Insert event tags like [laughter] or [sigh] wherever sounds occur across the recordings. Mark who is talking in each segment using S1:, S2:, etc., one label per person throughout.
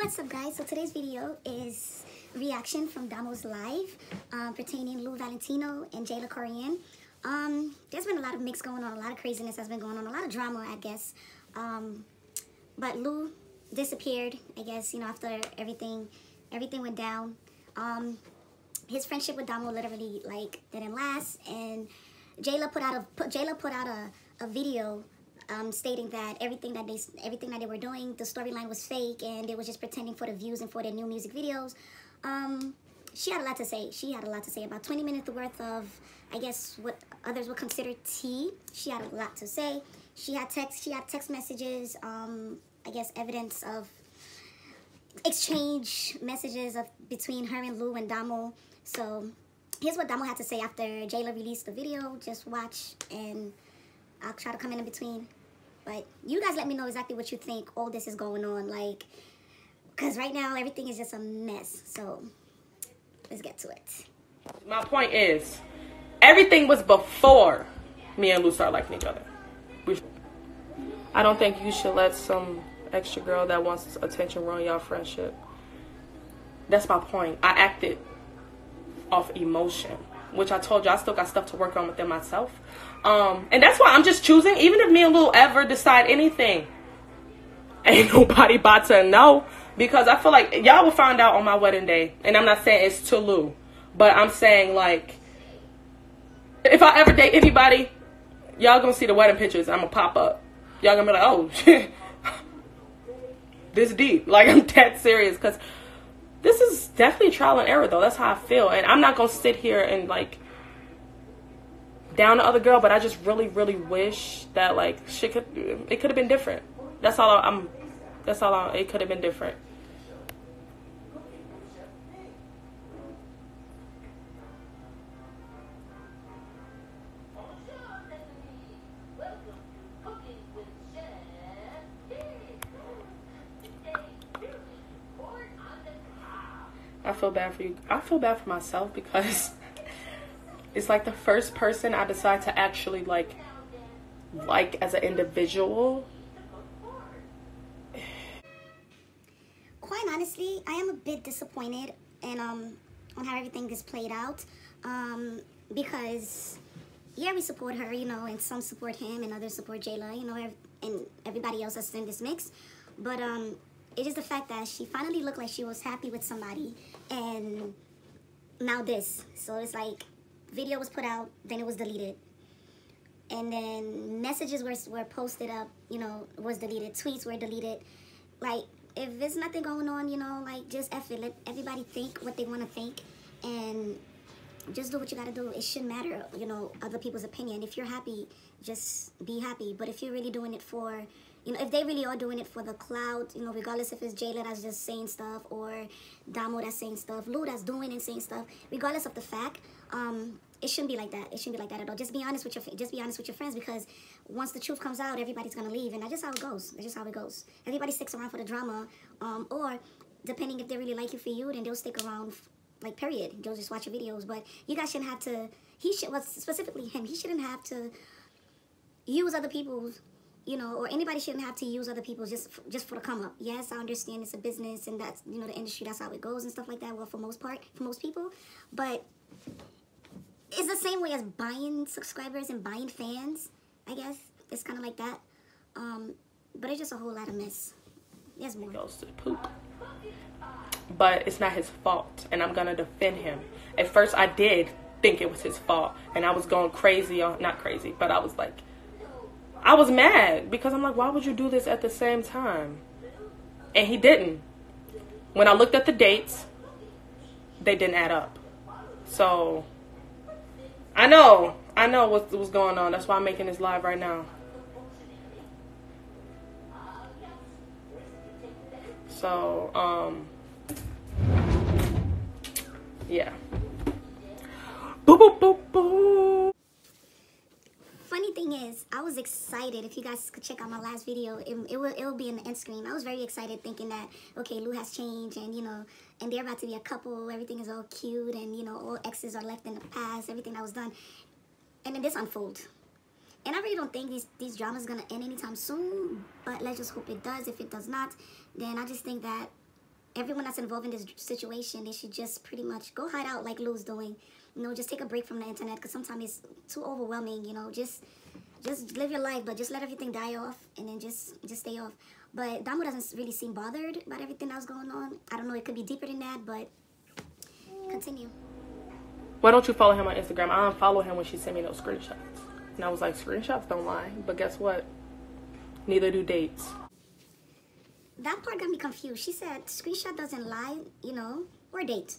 S1: What's up guys? So today's video is reaction from Domo's live um, pertaining Lou Valentino and Jayla Koriyan. Um, there's been a lot of mix going on, a lot of craziness has been going on, a lot of drama I guess. Um, but Lou disappeared, I guess, you know, after everything everything went down. Um, his friendship with Domo literally like didn't last and Jayla put out a put, Jayla put out a, a video um, stating that everything that they everything that they were doing, the storyline was fake, and they was just pretending for the views and for their new music videos. Um, she had a lot to say. She had a lot to say about 20 minutes worth of, I guess, what others would consider tea. She had a lot to say. She had text. She had text messages. Um, I guess evidence of exchange messages of between her and Lou and Domo. So here's what Domo had to say after Jayla released the video. Just watch and I'll try to come in, in between. But you guys let me know exactly what you think all this is going on. Like, because right now everything is just a mess. So let's get to it.
S2: My point is, everything was before me and Lou started liking each other. I don't think you should let some extra girl that wants attention ruin your friendship. That's my point. I acted off emotion, which I told you I still got stuff to work on within myself. Um, and that's why I'm just choosing, even if me and Lou ever decide anything, ain't [laughs] nobody about to know. Because I feel like y'all will find out on my wedding day. And I'm not saying it's to Lou. But I'm saying like, if I ever date anybody, y'all gonna see the wedding pictures. I'm gonna pop up. Y'all gonna be like, oh, shit. [laughs] this deep. Like, I'm dead serious. Because this is definitely trial and error, though. That's how I feel. And I'm not gonna sit here and like, down the other girl, but I just really, really wish that like shit could it could have been different. That's all I, am That's all I, it could have been different. I feel bad for you. I feel bad for myself because it's like the first person I decide to actually like like as an individual.
S1: Quite honestly, I am a bit disappointed and um on how everything is played out. Um because yeah, we support her, you know, and some support him and others support Jayla, you know, and everybody else that's in this mix. But um it is the fact that she finally looked like she was happy with somebody and now this. So it's like video was put out, then it was deleted. And then messages were, were posted up, you know, was deleted. Tweets were deleted. Like, if there's nothing going on, you know, like, just F it. Let everybody think what they want to think. And just do what you got to do. It shouldn't matter, you know, other people's opinion. If you're happy, just be happy. But if you're really doing it for you know, if they really are doing it for the cloud, you know, regardless if it's Jayla that's just saying stuff or Domo that's saying stuff, Lou that's doing and saying stuff, regardless of the fact, um, it shouldn't be like that. It shouldn't be like that at all. Just be honest with your just be honest with your friends because once the truth comes out, everybody's gonna leave, and that's just how it goes. That's just how it goes. Everybody sticks around for the drama, um, or depending if they really like you for you, then they'll stick around. Like period, they'll just watch your videos. But you guys shouldn't have to. He should, well, specifically him. He shouldn't have to use other people's you know, or anybody shouldn't have to use other people just just for the come up. Yes, I understand it's a business and that's, you know, the industry, that's how it goes and stuff like that. Well, for most part, for most people. But it's the same way as buying subscribers and buying fans, I guess. It's kind of like that. Um, but it's just a whole lot of mess. There's more.
S2: Goes to poop. But it's not his fault, and I'm gonna defend him. At first, I did think it was his fault, and I was going crazy on not crazy, but I was like, I was mad because I'm like, why would you do this at the same time? And he didn't. When I looked at the dates, they didn't add up. So I know, I know what was going on. That's why I'm making this live right now. So, um, yeah. Boop, boop, boop, boop
S1: is, I was excited. If you guys could check out my last video, it, it will it will be in the end screen. I was very excited thinking that, okay, Lou has changed and, you know, and they're about to be a couple. Everything is all cute and, you know, all exes are left in the past. Everything that was done. And then this unfolds. And I really don't think these, these dramas to end anytime soon. But let's just hope it does. If it does not, then I just think that everyone that's involved in this situation, they should just pretty much go hide out like Lou's doing. You know, just take a break from the internet because sometimes it's too overwhelming. You know, just just live your life, but just let everything die off and then just just stay off. But Domo doesn't really seem bothered about everything that was going on. I don't know, it could be deeper than that, but continue.
S2: Why don't you follow him on Instagram? I unfollowed him when she sent me those screenshots. And I was like, screenshots don't lie. But guess what? Neither do dates.
S1: That part got me confused. She said screenshot doesn't lie, you know, or dates.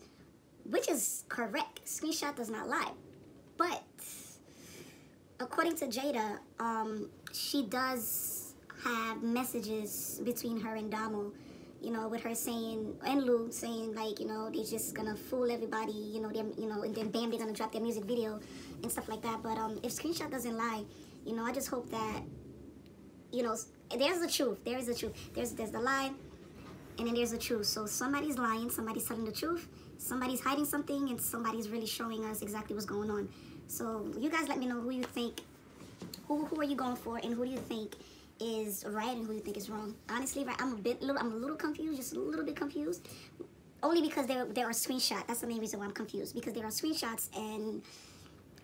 S1: Which is correct. Screenshot does not lie. But according to Jada, um, she does have messages between her and Domo you know, with her saying and Lou saying like, you know, they're just gonna fool everybody, you know, them, you know, and then bam, they're gonna drop their music video and stuff like that. But um, if screenshot doesn't lie, you know, I just hope that, you know, there's the truth. There is the truth. There's there's the lie, and then there's the truth. So somebody's lying, somebody's telling the truth, somebody's hiding something, and somebody's really showing us exactly what's going on. So you guys let me know who you think, who who are you going for, and who do you think is right and who you think is wrong. Honestly, right, I'm a bit, little, I'm a little confused, just a little bit confused. Only because there, there are screenshots. That's the main reason why I'm confused. Because there are screenshots and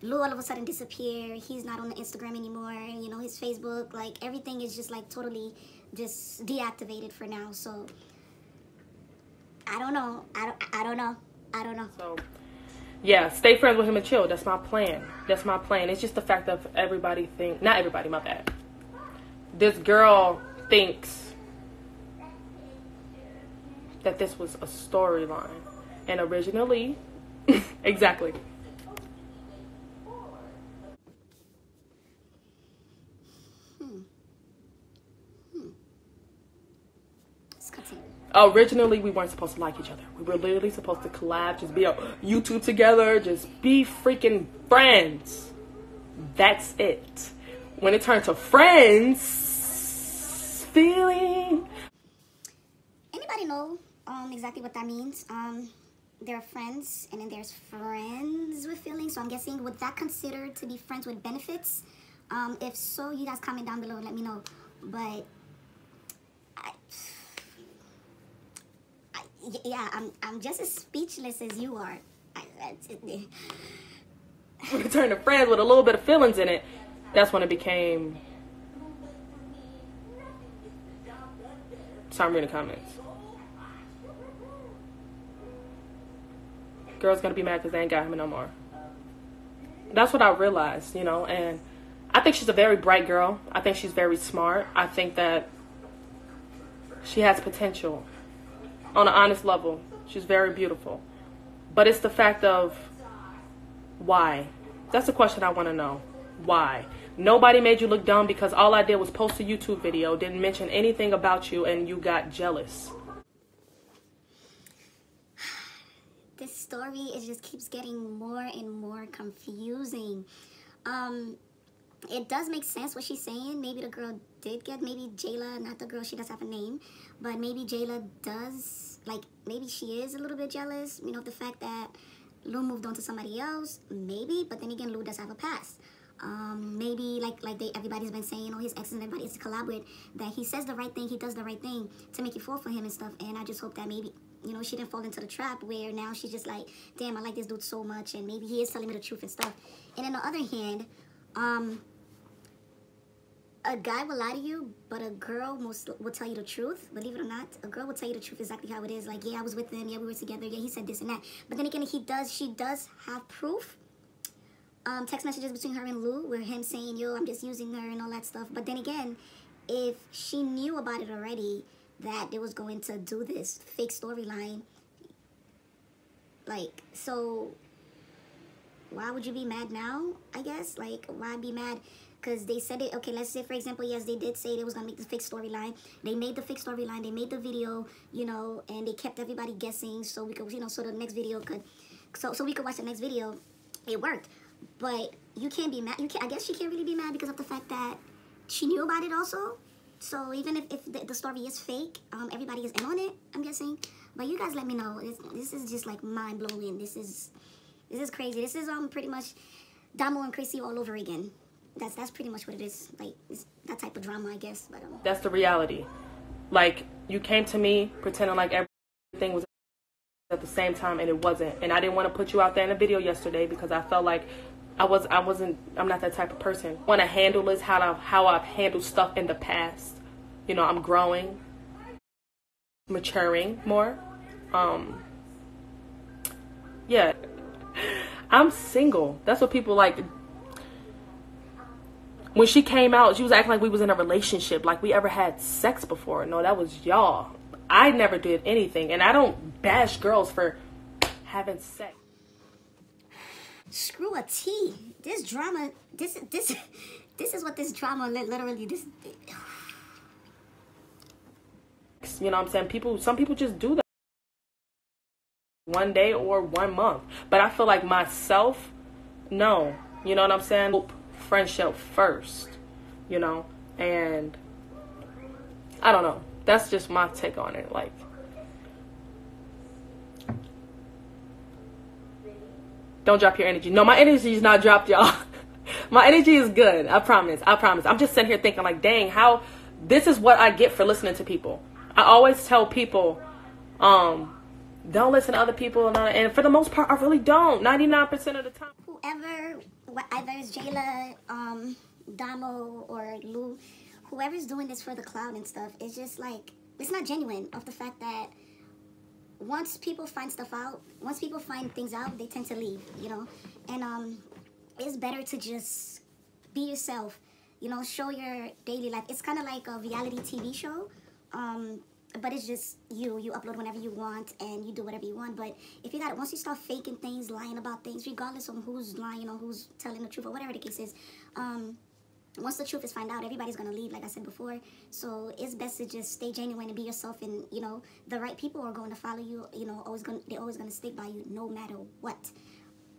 S1: Lou all of a sudden disappear. He's not on the Instagram anymore. You know, his Facebook, like everything is just like totally just deactivated for now. So I don't know. I don't. I don't know. I don't know.
S2: So yeah, stay friends with him and chill. That's my plan. That's my plan. It's just the fact of everybody think not everybody, my bad this girl thinks that this was a storyline. And originally, [laughs] exactly. Originally, we weren't supposed to like each other. We were literally supposed to collab, just be on YouTube together, just be freaking friends. That's it. When it turned to friends, feeling.
S1: Anybody know um, exactly what that means? Um, there are friends and then there's friends with feelings. So I'm guessing, would that consider to be friends with benefits? Um, if so, you guys comment down below and let me know. But, I, I, yeah, I'm, I'm just as speechless as you are. I, [laughs]
S2: when it turned to friends with a little bit of feelings in it, that's when it became reading the comments. Girl's gonna be mad because they ain't got him no more. That's what I realized, you know, and I think she's a very bright girl. I think she's very smart. I think that she has potential on an honest level. She's very beautiful. But it's the fact of why. That's the question I want to know. Why? Nobody made you look dumb because all I did was post a YouTube video, didn't mention anything about you, and you got jealous.
S1: This story it just keeps getting more and more confusing. Um, it does make sense what she's saying. Maybe the girl did get, maybe Jayla, not the girl, she does have a name, but maybe Jayla does, like, maybe she is a little bit jealous, you know, the fact that Lou moved on to somebody else, maybe, but then again, Lou does have a past um, maybe like like they everybody's been saying, all his exes and everybody is to collaborate, that he says the right thing, he does the right thing to make you fall for him and stuff. And I just hope that maybe you know she didn't fall into the trap where now she's just like, damn, I like this dude so much, and maybe he is telling me the truth and stuff. And on the other hand, um, a guy will lie to you, but a girl most will tell you the truth. Believe it or not, a girl will tell you the truth exactly how it is. Like, yeah, I was with him. Yeah, we were together. Yeah, he said this and that. But then again, he does. She does have proof um, text messages between her and Lou where him saying, yo, I'm just using her and all that stuff. But then again, if she knew about it already, that they was going to do this fake storyline, like, so why would you be mad now, I guess? Like, why be mad? Because they said it, okay, let's say, for example, yes, they did say they was to make the fake storyline. They made the fake storyline. They made the video, you know, and they kept everybody guessing so we could, you know, so the next video could, so, so we could watch the next video. It worked. But you can't be mad. You can I guess she can't really be mad because of the fact that she knew about it also. So even if, if the, the story is fake, um, everybody is in on it, I'm guessing. But you guys let me know. This, this is just like mind-blowing. This is this is crazy. This is um pretty much Domo and Chrissy all over again. That's that's pretty much what it is. Like that type of drama, I guess. But um,
S2: that's the reality. Like you came to me pretending like everything was at the same time and it wasn't and i didn't want to put you out there in a video yesterday because i felt like i was i wasn't i'm not that type of person want to handle this how I, how i've handled stuff in the past you know i'm growing maturing more um yeah i'm single that's what people like when she came out she was acting like we was in a relationship like we ever had sex before no that was y'all I never did anything, and I don't bash girls for having sex.
S1: Screw a T. This drama, this this [laughs] this is what this drama literally this. [sighs]
S2: You know what I'm saying? People, some people just do that one day or one month, but I feel like myself, no. You know what I'm saying? Friendship first, you know, and I don't know that's just my take on it. Like, don't drop your energy. No, my energy is not dropped, y'all. [laughs] my energy is good. I promise. I promise. I'm just sitting here thinking, like, dang, how this is what I get for listening to people. I always tell people, um, don't listen to other people, and for the most part, I really don't. Ninety nine percent of the time.
S1: Whoever, either it's Jayla, um, Domo, or Lou whoever's doing this for the cloud and stuff is just like it's not genuine of the fact that once people find stuff out once people find things out they tend to leave you know and um it's better to just be yourself you know show your daily life it's kind of like a reality tv show um but it's just you you upload whenever you want and you do whatever you want but if you got it, once you start faking things lying about things regardless of who's lying or who's telling the truth or whatever the case is um once the truth is found out, everybody's gonna leave, like I said before. So it's best to just stay genuine and be yourself, and you know the right people are going to follow you. You know, always gonna they're always gonna stick by you, no matter what.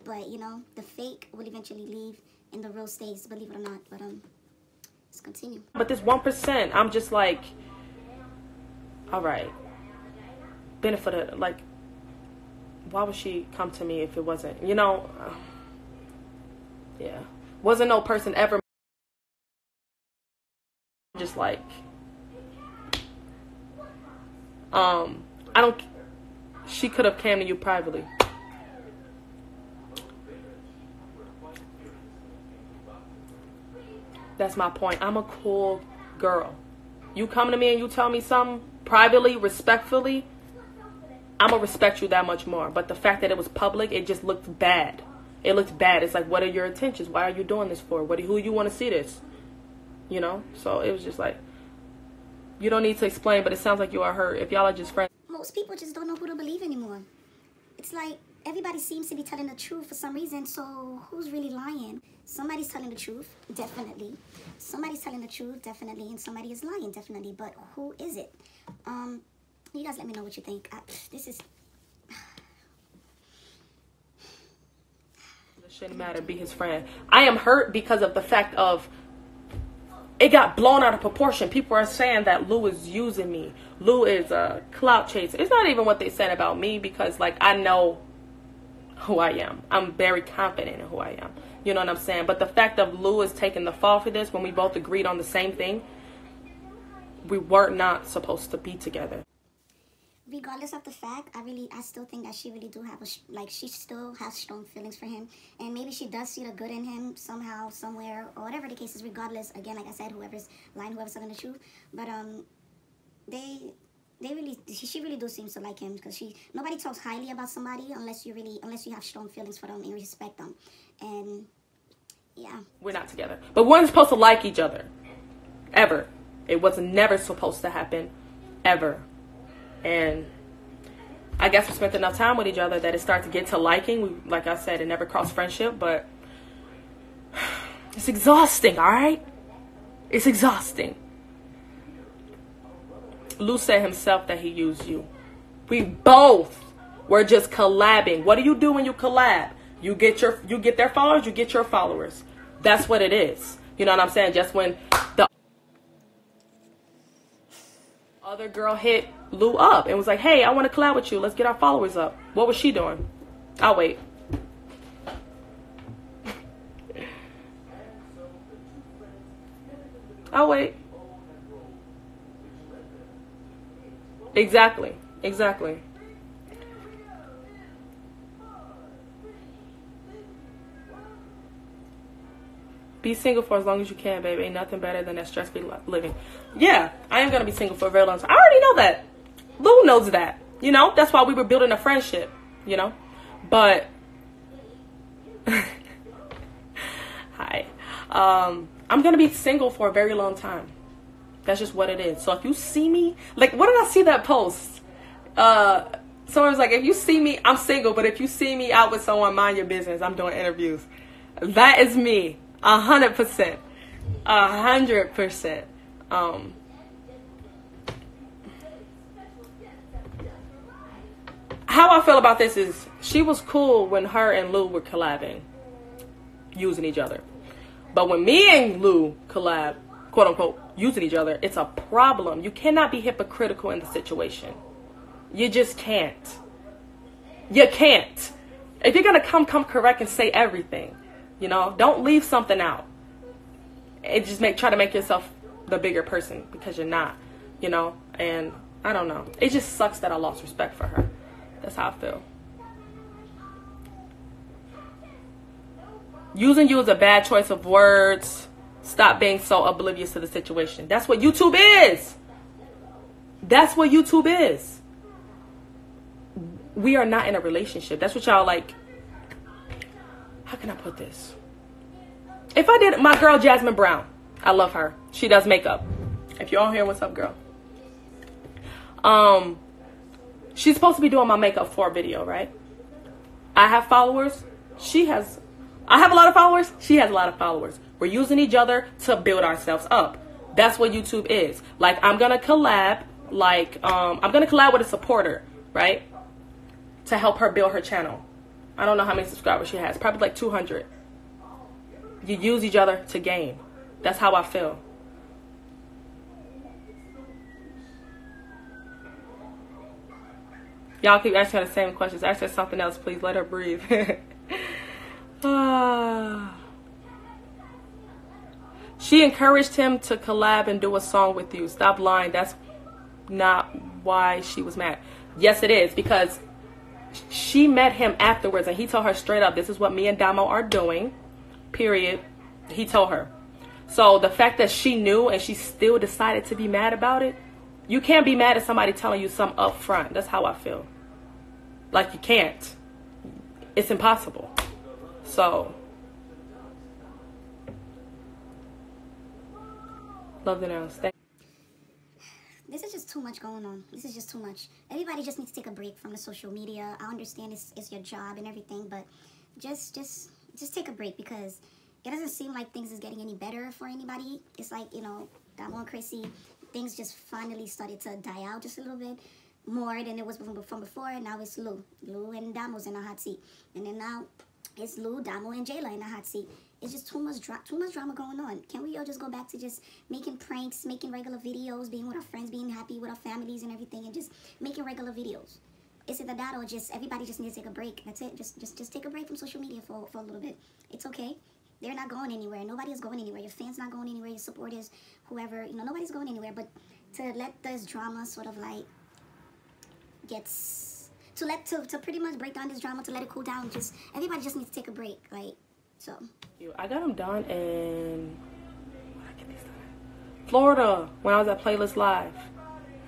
S1: But you know, the fake will eventually leave, and the real stays, believe it or not. But um, let's continue.
S2: But this one percent, I'm just like, all right, benefit of like, why would she come to me if it wasn't, you know? Uh, yeah, wasn't no person ever just like um I don't she could have came to you privately. That's my point. I'm a cool girl. You come to me and you tell me something privately, respectfully, I'm gonna respect you that much more. But the fact that it was public, it just looked bad. It looked bad. It's like, what are your intentions? Why are you doing this for? What? Who you want to see this? you know? So it was just like, you don't need to explain, but it sounds like you are hurt. If y'all are just friends.
S1: Most people just don't know who to believe anymore. It's like everybody seems to be telling the truth for some reason, so who's really lying? Somebody's telling the truth, definitely. Somebody's telling the truth, definitely, and somebody is lying, definitely. But who is it? Um, you guys let me know what you think. I, this is...
S2: Shouldn't matter, be his friend. I am hurt because of the fact of it got blown out of proportion. People are saying that Lou is using me. Lou is a clout chaser. It's not even what they said about me because, like, I know who I am. I'm very confident in who I am. You know what I'm saying? But the fact of Lou is taking the fall for this when we both agreed on the same thing, we were not supposed to be together
S1: regardless of the fact, I really, I still think that she really do have a, like, she still has strong feelings for him. And maybe she does see the good in him somehow, somewhere, or whatever the case is, regardless, again, like I said, whoever's lying, whoever's telling the truth. But, um, they, they really, she really do seems to like him because she, nobody talks highly about somebody unless you really, unless you have strong feelings for them and respect them. And, yeah.
S2: We're not together. But we're not supposed to like each other. Ever. It was never supposed to happen. Ever. And I guess we spent enough time with each other that it started to get to liking. We, like I said, it never crossed friendship, but [sighs] it's exhausting, all right? It's exhausting. Lou said himself that he used you. We both were just collabing. What do you do when you collab? You get your you get their followers, you get your followers. That's what it is. You know what I'm saying? Just when the other girl hit Lou up and was like, hey, I want to collab with you. Let's get our followers up. What was she doing? I'll wait. I'll wait. Exactly. Exactly. Be single for as long as you can, baby. Ain't nothing better than that stress free living. Yeah, I am gonna be single for a very long time. I already know that. Lou knows that. You know, that's why we were building a friendship. You know, but [laughs] hi, um, I'm gonna be single for a very long time. That's just what it is. So if you see me, like, what did I see that post? Uh, someone was like, if you see me, I'm single, but if you see me out with someone, mind your business. I'm doing interviews. That is me. A hundred percent. A hundred percent. Um, how I feel about this is she was cool when her and Lou were collabing, using each other. But when me and Lou collab, quote unquote, using each other, it's a problem. You cannot be hypocritical in the situation. You just can't. You can't. If you're gonna come, come correct and say everything. You know, don't leave something out. It just make try to make yourself the bigger person because you're not. You know, and I don't know. It just sucks that I lost respect for her. That's how I feel. Using you is a bad choice of words. Stop being so oblivious to the situation. That's what YouTube is. That's what YouTube is. We are not in a relationship. That's what y'all like. How can I put this? If I did my girl Jasmine Brown, I love her. She does makeup. If you're on here, what's up, girl? Um, she's supposed to be doing my makeup for a video, right? I have followers. She has. I have a lot of followers. She has a lot of followers. We're using each other to build ourselves up. That's what YouTube is. Like I'm gonna collab. Like um, I'm gonna collab with a supporter, right? To help her build her channel. I don't know how many subscribers she has. Probably like 200. You use each other to gain. That's how I feel. Y'all keep asking her the same questions. Ask her something else, please. Let her breathe. [laughs] ah. She encouraged him to collab and do a song with you. Stop lying. That's not why she was mad. Yes, it is because she met him afterwards and he told her straight up, this is what me and Domo are doing. Period. He told her. So the fact that she knew and she still decided to be mad about it, you can't be mad at somebody telling you something up front. That's how I feel. Like you can't. It's impossible. So Love the nose. Thank
S1: this is just too much going on. This is just too much. Everybody just needs to take a break from the social media. I understand it's, it's your job and everything, but just just just take a break because it doesn't seem like things is getting any better for anybody. It's like, you know, that one crazy things just finally started to die out just a little bit more than it was from, from before. Now it's Lou. Lou and Domo's in a hot seat. And then now it's Lou, Domo, and Jayla in a hot seat it's just too much dra- too much drama going on. Can we all just go back to just making pranks, making regular videos, being with our friends, being happy with our families and everything, and just making regular videos? Is it the that or just everybody just needs to take a break? That's it. Just just just take a break from social media for, for a little bit. It's okay. They're not going anywhere. Nobody is going anywhere. Your fans not going anywhere. Your supporters, whoever, you know, nobody's going anywhere. But to let this drama sort of like gets to let to, to pretty much break down this drama to let it cool down. Just everybody just needs to take a break. Like so.
S2: I got them done in Florida when I was at Playlist Live.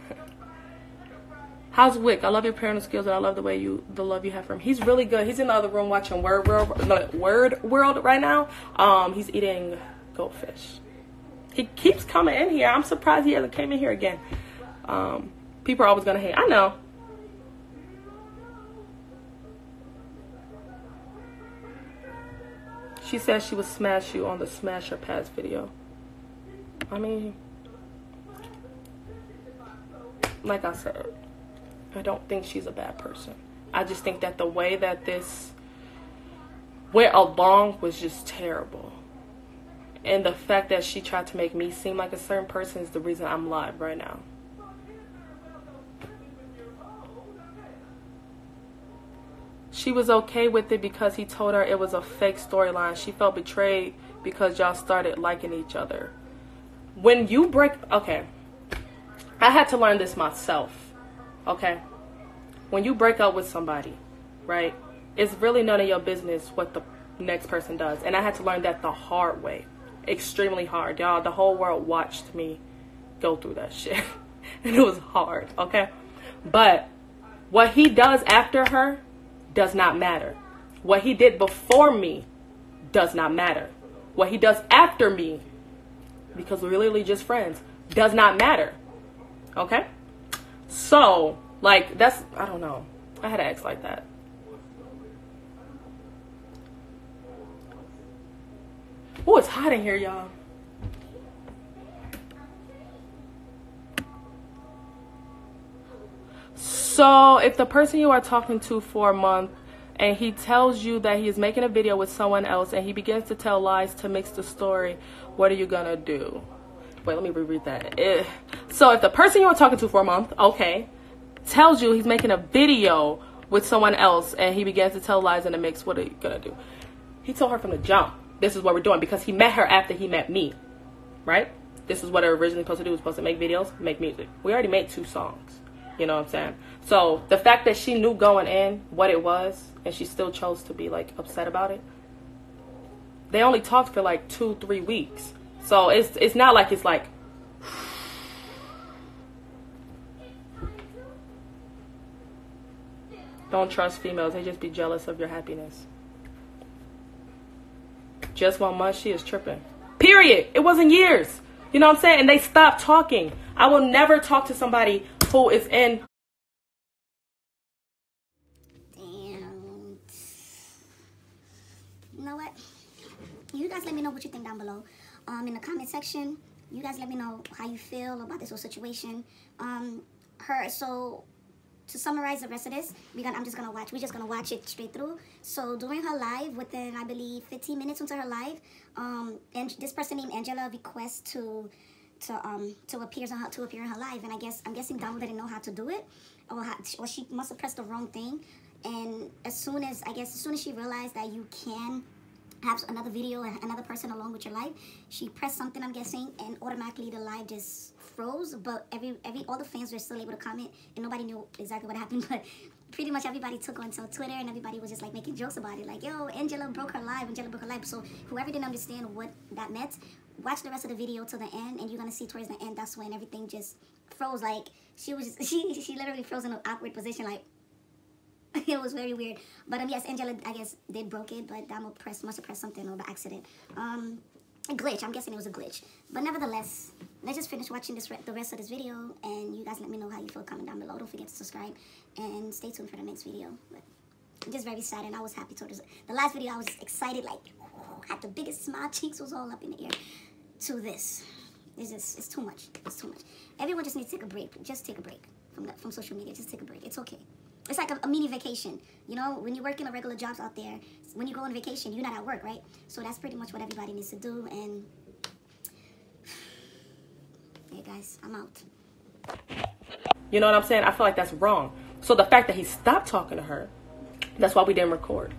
S2: [laughs] How's Wick? I love your parental skills and I love the way you, the love you have for him. He's really good. He's in the other room watching Word World, Word World right now. Um, he's eating goldfish. He keeps coming in here. I'm surprised he hasn't came in here again. Um, people are always gonna hate. I know. She said she would smash you on the Smash Her Pass video. I mean, like I said, I don't think she's a bad person. I just think that the way that this went along was just terrible. And the fact that she tried to make me seem like a certain person is the reason I'm live right now. She was okay with it because he told her it was a fake storyline. She felt betrayed because y'all started liking each other. When you break, okay, I had to learn this myself, okay? When you break up with somebody, right, it's really none of your business what the next person does. And I had to learn that the hard way, extremely hard. Y'all, the whole world watched me go through that [laughs] shit. and it was hard, okay? But what he does after her does not matter. What he did before me does not matter. What he does after me, because we're literally just friends, does not matter. Okay? So, like, that's, I don't know. I had an ex like that. Oh, it's hot in here, y'all. So, if the person you are talking to for a month and he tells you that he is making a video with someone else and he begins to tell lies to mix the story, what are you gonna do? Wait, let me reread that. Eh. So, if the person you are talking to for a month, okay, tells you he's making a video with someone else and he begins to tell lies in the mix, what are you gonna do? He told her from the jump, this is what we're doing because he met her after he met me, right? This is what they're originally supposed to do. Was supposed to make videos, make music. We already made two songs. You know what I'm saying? So the fact that she knew going in what it was and she still chose to be like upset about it. They only talked for like two, three weeks. So it's it's not like it's like Don't trust females. They just be jealous of your happiness. Just one month, she is tripping. Period. It wasn't years. You know what I'm saying? And they stopped talking. I will never talk to somebody who is in.
S1: You guys let me know what you think down below. Um, in the comment section, you guys let me know how you feel about this whole situation. Um, her, so to summarize the rest of this, we gonna, I'm just gonna watch. We're just gonna watch it straight through. So during her live, within I believe 15 minutes into her live, um, and this person named Angela requests to to um to appear on to appear in her live, and I guess I'm guessing Donald didn't know how to do it, or how, or she must have pressed the wrong thing. And as soon as I guess as soon as she realized that you can have another video another person along with your live, she pressed something I'm guessing, and automatically the live just froze, but every every all the fans were still able to comment, and nobody knew exactly what happened. [laughs] But pretty much everybody took onto Twitter, and everybody was just like making jokes about it, like, "Yo, Angela broke her live. Angela broke her live." So whoever didn't understand what that meant, watch the rest of the video to the end, and you're gonna see towards the end. That's when everything just froze. Like she was, [laughs] she she literally froze in an awkward position, like. [laughs] it was very weird, but um, yes, Angela, I guess did broke it, but Domo pressed must have pressed something or by accident. Um, a glitch. I'm guessing it was a glitch. But nevertheless, let's just finish watching this the rest of this video. And you guys let me know how you feel. Comment down below. Don't forget to subscribe. And stay tuned for the next video. But I'm just very sad. And I was happy towards The last video, I was excited. Like, [laughs] had the biggest smile. Cheeks was all up in the air. To this. It's just, it's too much. It's too much. Everyone just needs to take a break. Just take a break from, the, from social media. Just take a break. It's okay. It's like a, a, mini vacation. You know, when you're working a regular jobs out there, when you go on vacation, you're not at work, right? So that's pretty much what everybody needs to do. And [sighs] yeah, guys, I'm out.
S2: You know what I'm saying? I feel like that's wrong. So the fact that he stopped talking to her, that's why we didn't record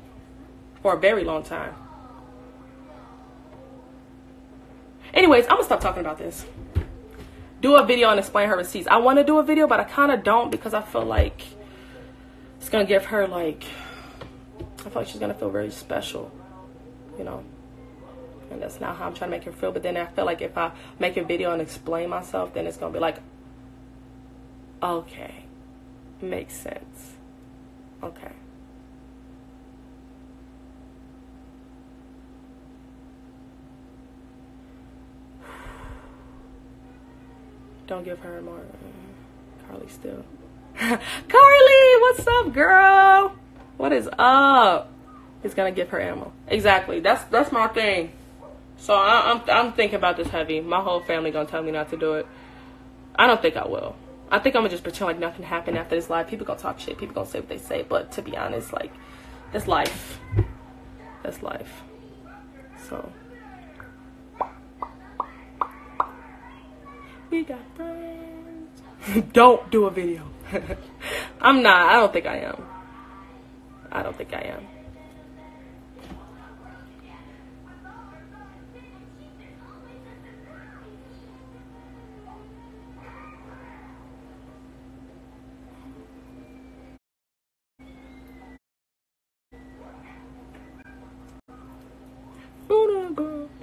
S2: for a very long time. Anyways, I'm gonna stop talking about this. Do a video and explain her receipts. I want to do a video, but I kind of don't because I feel like it's gonna give her like I feel like she's gonna feel very special, you know. And that's not how I'm trying to make her feel. But then I feel like if I make a video and explain myself, then it's gonna be like, okay, makes sense. Okay. Don't give her more. Carly still. [laughs] Carly, what's up, girl? What is up? He's gonna give her ammo. Exactly. That's that's my thing. So I, am I'm, I'm thinking about this heavy. My whole family gonna tell me not to do it. I don't think I will. I think I'm gonna just pretend like nothing happened after this live. People gonna talk shit. People gonna say what they say. But to be honest, like that's life. That's life. So we got friends. [laughs] don't do a video. [laughs] I'm not. I don't think I am. I don't think I am.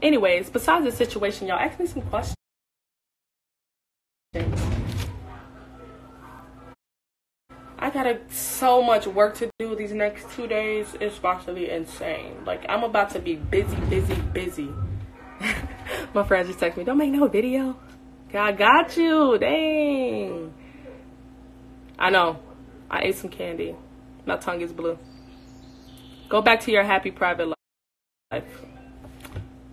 S2: Anyways, besides the situation, y'all ask me some questions. Got so much work to do these next two days. It's be insane. Like I'm about to be busy, busy, busy. [laughs] My friend just texted me, "Don't make no video." I got you. Dang. I know. I ate some candy. My tongue is blue. Go back to your happy private life.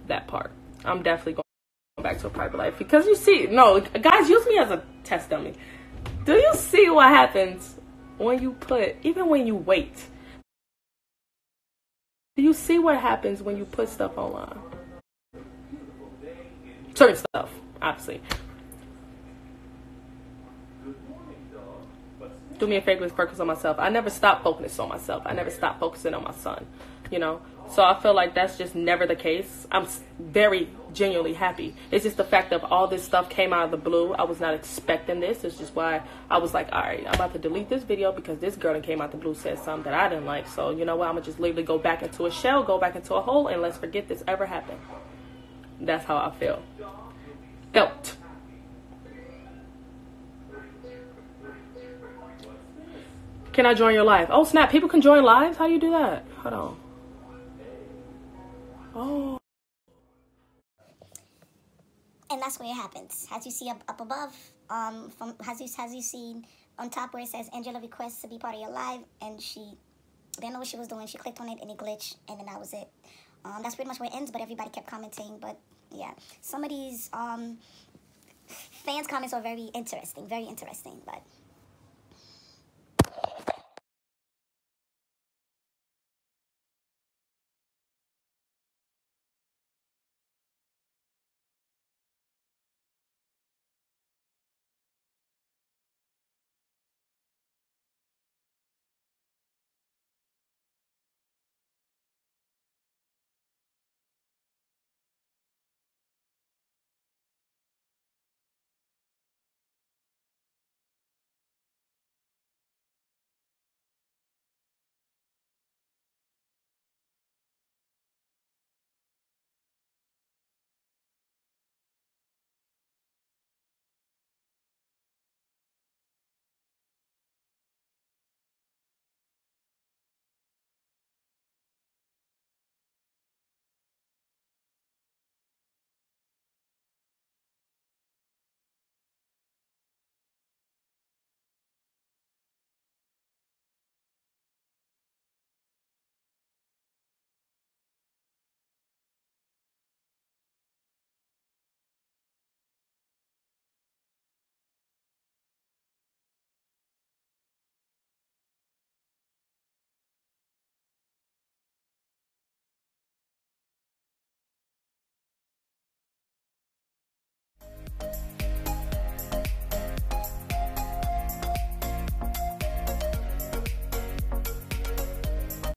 S2: That part. I'm definitely going back to a private life because you see, no, guys, use me as a test dummy. Do you see what happens when you put, even when you wait? Do you see what happens when you put stuff online? Certain stuff, obviously. do me a favor, focus on myself. I never stop focusing on myself. I never stop focusing on my son, you know. So I feel like that's just never the case. I'm very genuinely happy. It's just the fact of all this stuff came out of the blue. I was not expecting this. It's just why I was like, all right, I'm about to delete this video because this girl that came out the blue said something that I didn't like. So you know what? I'm gonna just literally go back into a shell, go back into a hole, and let's forget this ever happened. That's how I feel. Felt. Can I join your live? Oh, snap. People can join lives? How do you do that? Hold on. Oh.
S1: And that's where it happens. As you see up, up above, um, from as you, as you see on top where it says Angela requests to be part of your live, and she didn't know what she was doing. She clicked on it and it glitched, and then that was it. Um, that's pretty much where it ends, but everybody kept commenting. But yeah, some of these um, fans' comments are very interesting, very interesting, but